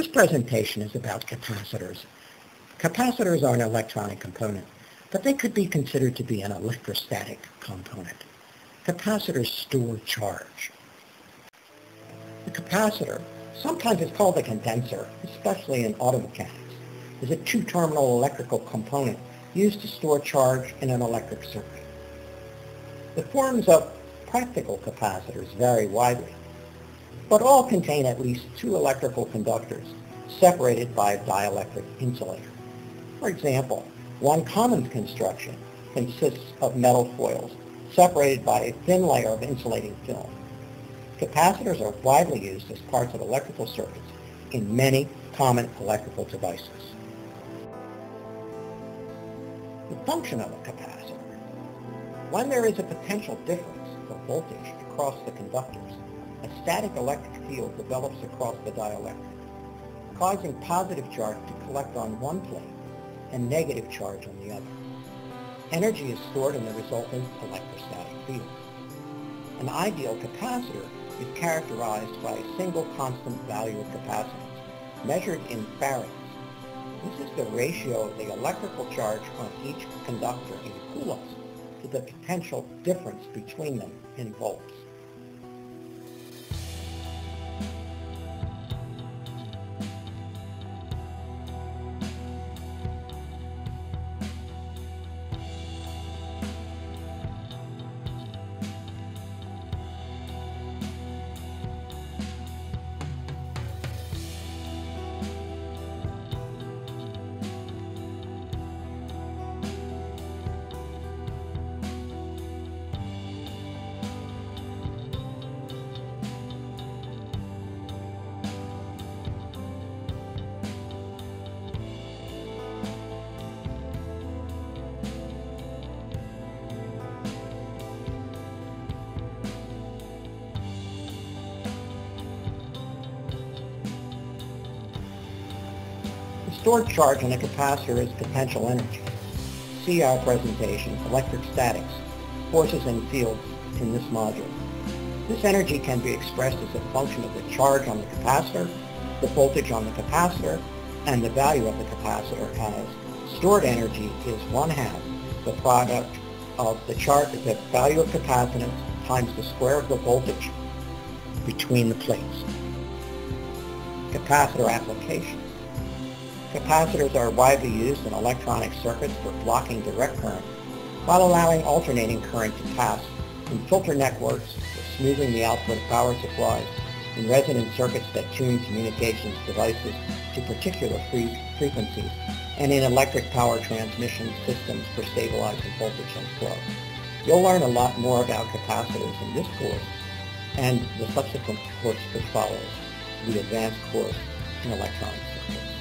This presentation is about capacitors. Capacitors are an electronic component, but they could be considered to be an electrostatic component. Capacitors store charge. The capacitor, sometimes it's called a condenser, especially in automechanics, is a two-terminal electrical component used to store charge in an electric circuit. The forms of practical capacitors vary widely but all contain at least two electrical conductors separated by a dielectric insulator. For example, one common construction consists of metal foils separated by a thin layer of insulating film. Capacitors are widely used as parts of electrical circuits in many common electrical devices. The function of a capacitor. When there is a potential difference of voltage across the conductors, a static electric field develops across the dielectric, causing positive charge to collect on one plate and negative charge on the other. Energy is stored in the resultant electrostatic field. An ideal capacitor is characterized by a single constant value of capacitance, measured in farads. This is the ratio of the electrical charge on each conductor in coulombs to the potential difference between them in volts. The stored charge on a capacitor is potential energy. See our presentation, Electrostatics, Forces and Fields, in this module. This energy can be expressed as a function of the charge on the capacitor, the voltage on the capacitor, and the value of the capacitor as stored energy is one half the product of the charge, the value of capacitance times the square of the voltage between the plates. Capacitor application. Capacitors are widely used in electronic circuits for blocking direct current while allowing alternating current to pass in filter networks for smoothing the output of power supplies, in resonant circuits that tune communications devices to particular frequencies, and in electric power transmission systems for stabilizing voltage and flow. You'll learn a lot more about capacitors in this course and the subsequent course that follows, the advanced course in electronic circuits.